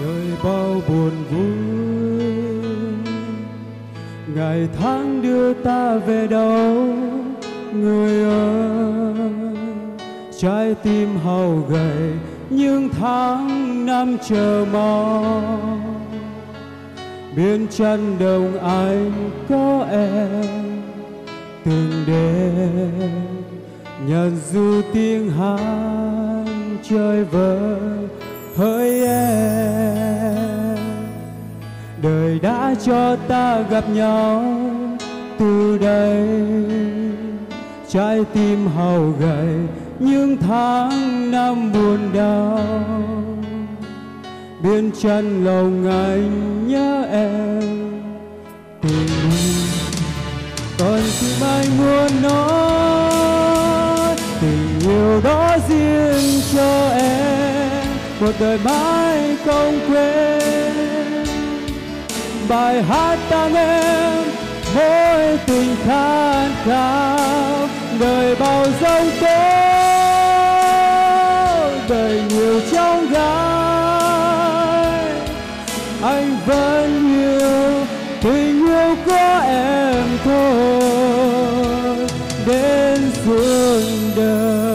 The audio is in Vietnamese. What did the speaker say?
đời bao buồn vui. Ngày tháng đưa ta về đâu, người ơi? Trái tim hao gầy những tháng năm chờ mong. Bên chân đồng anh có em từng đêm. Nhận du tiếng hát chơi vơi, hỡi em đời đã cho ta gặp nhau từ đây. Trái tim hầu gầy, những tháng năm buồn đau. Biên chân lòng anh nhớ em. Tình còn tim anh muốn nói? Tình yêu đó riêng cho em. Một đời mãi không quên bài hát ta em mỗi tình khát khao, đời bao giông tố, đời nhiều trong gái anh vẫn yêu tình yêu của em thôi, đến phương đời.